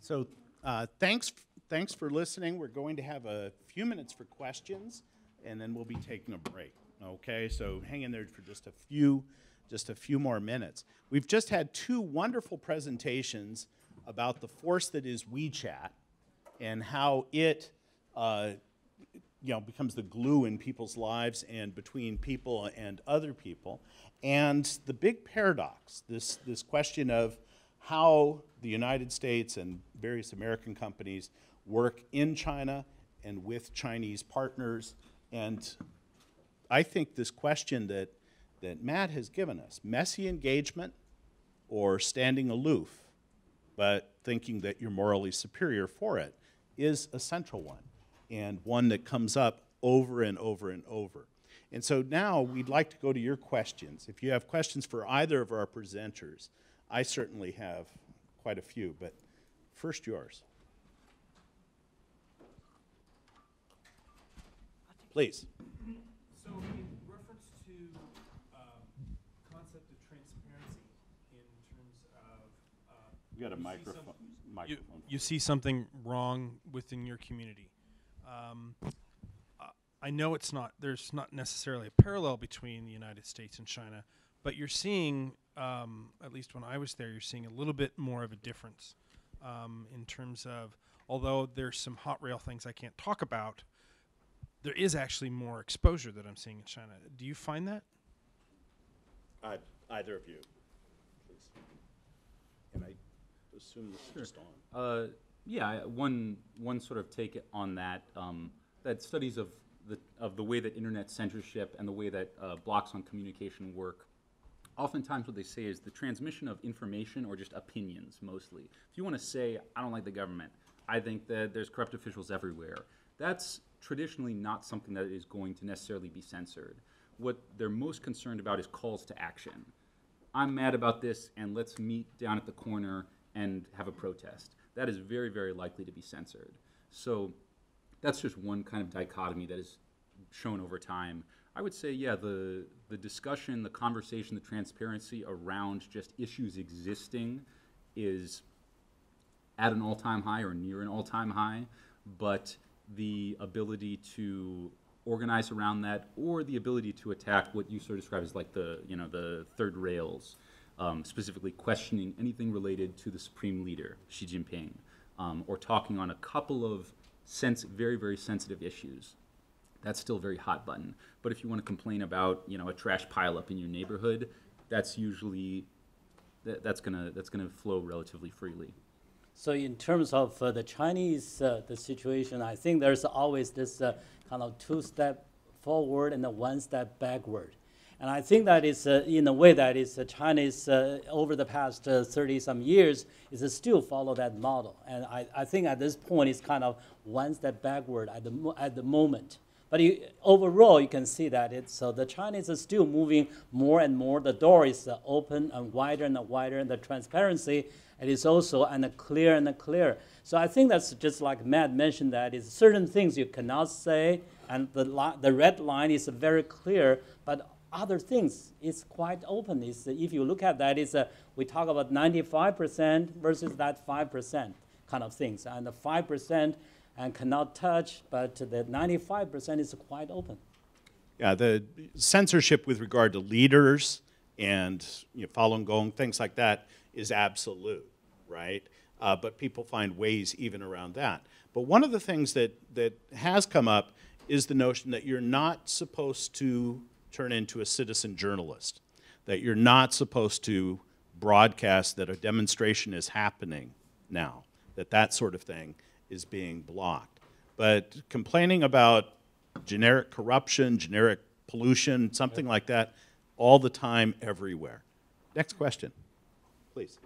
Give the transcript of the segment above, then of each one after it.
So uh, thanks, thanks for listening. We're going to have a few minutes for questions, and then we'll be taking a break. Okay, so hang in there for just a few, just a few more minutes. We've just had two wonderful presentations about the force that is WeChat and how it, uh, you know, becomes the glue in people's lives and between people and other people. And the big paradox, this, this question of how the United States and various American companies work in China and with Chinese partners. And I think this question that, that Matt has given us, messy engagement or standing aloof, but thinking that you're morally superior for it, is a central one and one that comes up over and over and over. And so now we'd like to go to your questions. If you have questions for either of our presenters, I certainly have quite a few, but first yours. Please. So in reference to um, concept of transparency in terms of uh, You got a see microphone. some- you, microphone. you see something wrong within your community. Um, uh, I know it's not there's not necessarily a parallel between the United States and China, but you're seeing um, at least when I was there, you're seeing a little bit more of a difference um, in terms of although there's some hot rail things I can't talk about, there is actually more exposure that I'm seeing in China. Do you find that? Uh, Either of you, please. And I assume this is just on. Uh, yeah, one one sort of take on that um, that studies of the of the way that internet censorship and the way that uh, blocks on communication work. Oftentimes, what they say is the transmission of information or just opinions, mostly. If you want to say, "I don't like the government," I think that there's corrupt officials everywhere. That's traditionally not something that is going to necessarily be censored. What they're most concerned about is calls to action. I'm mad about this, and let's meet down at the corner and have a protest. That is very, very likely to be censored. So that's just one kind of dichotomy that is shown over time. I would say, yeah, the the discussion, the conversation, the transparency around just issues existing is at an all-time high or near an all-time high, but the ability to organize around that or the ability to attack what you sort of describe as like the you know the third rails, um, specifically questioning anything related to the supreme leader Xi Jinping, um, or talking on a couple of sense very very sensitive issues. That's still very hot button. But if you want to complain about you know a trash pileup in your neighborhood, that's usually that, that's gonna that's gonna flow relatively freely. So in terms of uh, the Chinese uh, the situation, I think there's always this uh, kind of two step forward and one step backward. And I think that is uh, in a way that is uh, China is uh, over the past 30 some years is uh, still follow that model. And I, I think at this point it's kind of one step backward at the, at the moment. But you, overall, you can see that it's so the Chinese are still moving more and more. The door is uh, open and wider and wider, and the transparency it is also and clear and clear. So I think that's just like Matt mentioned that is certain things you cannot say, and the the red line is very clear, but other things is quite open. Is if you look at that, is uh, we talk about 95% versus that 5% kind of things, and the 5% and cannot touch, but the 95% is quite open. Yeah, the censorship with regard to leaders and you know, Falun Gong, things like that, is absolute, right? Uh, but people find ways even around that. But one of the things that, that has come up is the notion that you're not supposed to turn into a citizen journalist, that you're not supposed to broadcast that a demonstration is happening now, that that sort of thing is being blocked. But complaining about generic corruption, generic pollution, something like that, all the time, everywhere. Next question, please.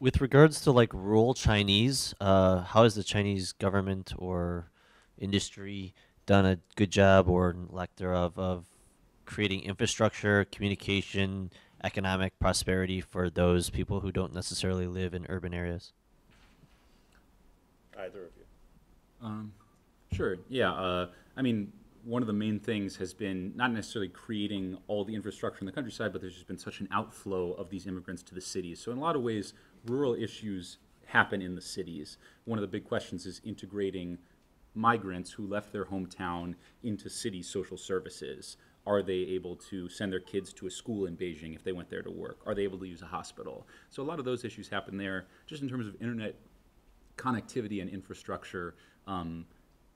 With regards to like rural Chinese, uh, how has the Chinese government or industry done a good job or lack thereof of creating infrastructure, communication, economic prosperity for those people who don't necessarily live in urban areas? Either of you. Um, sure. Yeah. Uh, I mean, one of the main things has been not necessarily creating all the infrastructure in the countryside, but there's just been such an outflow of these immigrants to the cities. So in a lot of ways, rural issues happen in the cities. One of the big questions is integrating migrants who left their hometown into city social services. Are they able to send their kids to a school in Beijing if they went there to work? Are they able to use a hospital? So a lot of those issues happen there, just in terms of internet connectivity and infrastructure. Um,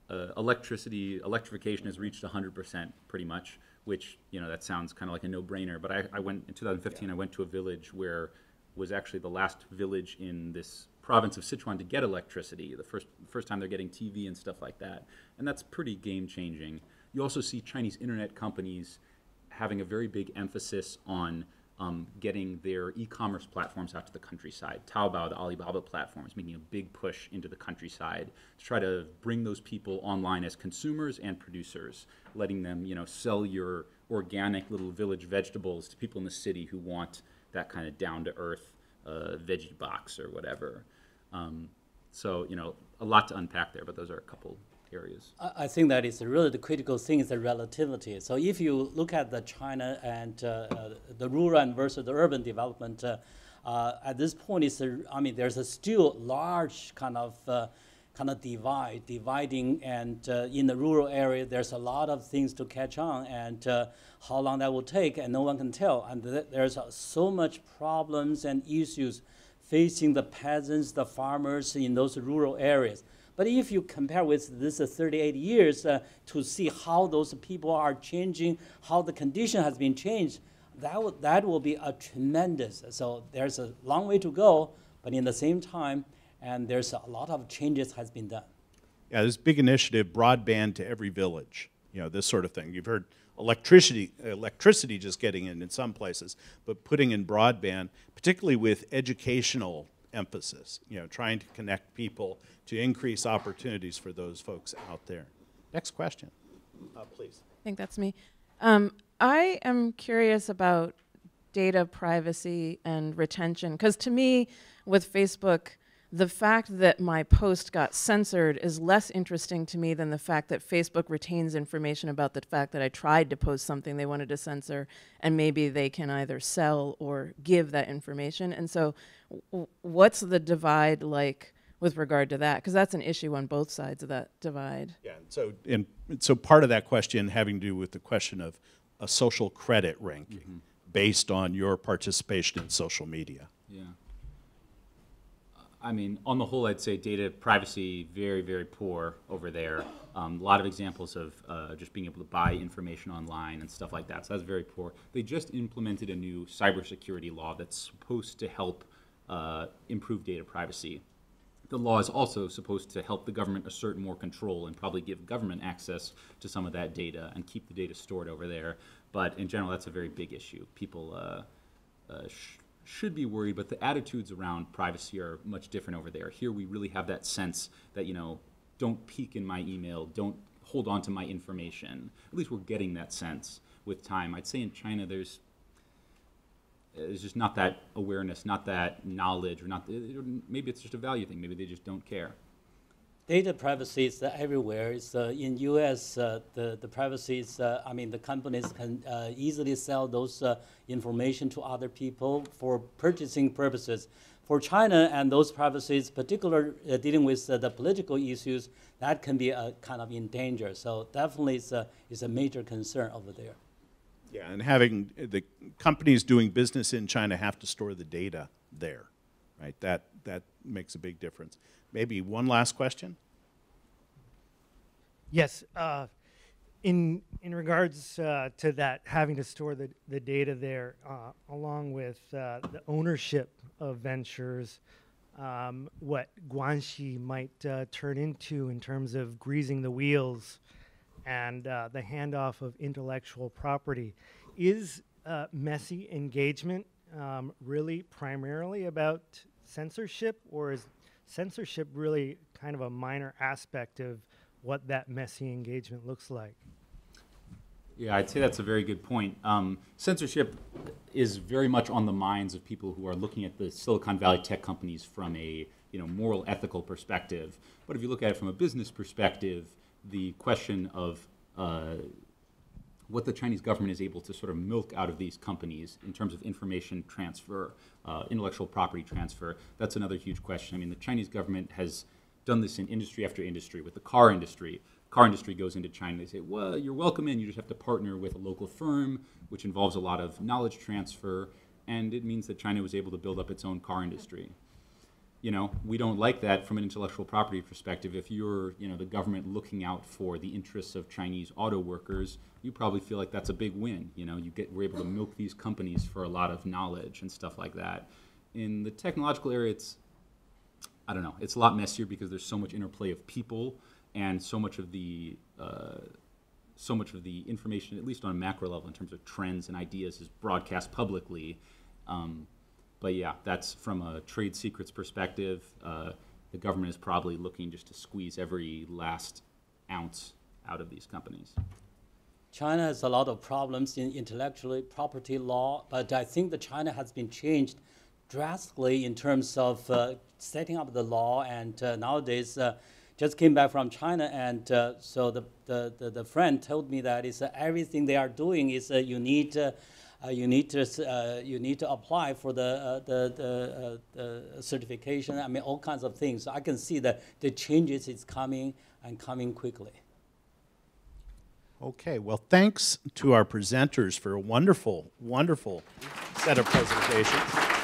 uh, electricity, electrification has reached 100% pretty much, which, you know, that sounds kind of like a no-brainer. But I, I went, in 2015, I went to a village where was actually the last village in this province of Sichuan to get electricity, the first, first time they're getting TV and stuff like that. And that's pretty game-changing. You also see Chinese internet companies having a very big emphasis on um, getting their e-commerce platforms out to the countryside. Taobao, the Alibaba platform, is making a big push into the countryside to try to bring those people online as consumers and producers, letting them, you know, sell your organic little village vegetables to people in the city who want that kind of down-to-earth uh, veggie box or whatever. Um, so, you know, a lot to unpack there, but those are a couple areas. I I think that is really the critical thing is the relativity. So if you look at the China and uh, uh, the rural and versus the urban development, uh, uh, at this point, is I mean, there's a still large kind of kind of divide, dividing, and uh, in the rural area, there's a lot of things to catch on, and uh, how long that will take, and no one can tell. And th- there's uh, so much problems and issues facing the peasants, the farmers in those rural areas. But if you compare with this uh, 38 years uh, to see how those people are changing, how the condition has been changed, that will, that will be a tremendous. So there's a long way to go, but in the same time, and there's a lot of changes has been done. Yeah, this big initiative, broadband to every village, you know, this sort of thing. You've heard electricity, electricity just getting in in some places, but putting in broadband, particularly with educational emphasis, you know, trying to connect people to increase opportunities for those folks out there. Next question, uh, please. I think that's me. Um, I am curious about data privacy and retention because to me, with Facebook, the fact that my post got censored is less interesting to me than the fact that Facebook retains information about the fact that I tried to post something they wanted to censor, and maybe they can either sell or give that information. And so, w- what's the divide like with regard to that? Because that's an issue on both sides of that divide. Yeah, and so, and so part of that question having to do with the question of a social credit ranking mm-hmm. based on your participation in social media. I mean, on the whole, I'd say data privacy very, very poor over there. Um, a lot of examples of uh, just being able to buy information online and stuff like that. So that's very poor. They just implemented a new cybersecurity law that's supposed to help uh, improve data privacy. The law is also supposed to help the government assert more control and probably give government access to some of that data and keep the data stored over there. But in general, that's a very big issue. People uh, uh, should be worried, but the attitudes around privacy are much different over there. Here, we really have that sense that you know, don't peek in my email, don't hold on to my information. At least we're getting that sense with time. I'd say in China, there's there's just not that awareness, not that knowledge, or not maybe it's just a value thing. Maybe they just don't care. Data privacy is uh, everywhere. It's, uh, in U.S., uh, the, the privacy is, uh, I mean, the companies can uh, easily sell those uh, information to other people for purchasing purposes. For China and those privacies, particularly dealing with the political issues, that can be uh, kind of in danger. So definitely it's a, it's a major concern over there. Yeah, and having the companies doing business in China have to store the data there, right? That that makes a big difference. Maybe one last question. Yes, uh, in in regards uh, to that, having to store the, the data there, uh, along with uh, the ownership of ventures, um, what Guanxi might uh, turn into in terms of greasing the wheels, and uh, the handoff of intellectual property, is messy engagement um, really primarily about censorship, or is censorship really kind of a minor aspect of what that messy engagement looks like. Yeah, I'd say that's a very good point. Um, censorship is very much on the minds of people who are looking at the Silicon Valley tech companies from a you know moral, ethical perspective. But if you look at it from a business perspective, the question of uh, what the Chinese government is able to sort of milk out of these companies in terms of information transfer, uh, intellectual property transfer, that's another huge question. I mean, the Chinese government has done this in industry after industry. With the car industry, car industry goes into China, they say, well, you're welcome in, you just have to partner with a local firm, which involves a lot of knowledge transfer, and it means that China was able to build up its own car industry you know, we don't like that from an intellectual property perspective. If you're, you know, the government looking out for the interests of Chinese auto workers, you probably feel like that's a big win. You know, you get we're able to milk these companies for a lot of knowledge and stuff like that. In the technological area, it's I don't know, it's a lot messier because there's so much interplay of people and so much of the uh, so much of the information, at least on a macro level, in terms of trends and ideas, is broadcast publicly. Um, but yeah, that's from a trade secrets perspective. Uh, the government is probably looking just to squeeze every last ounce out of these companies. China has a lot of problems in intellectual property law, but I think that China has been changed drastically in terms of uh, setting up the law. And uh, nowadays, uh, just came back from China, and uh, so the, the, the, the friend told me that uh, everything they are doing is uh, you need. Uh, you need to uh, you need to apply for the uh, the, the, the certification. I mean, all kinds of things. So I can see that the changes is coming and coming quickly. Okay, well, thanks to our presenters for a wonderful, wonderful set of presentations.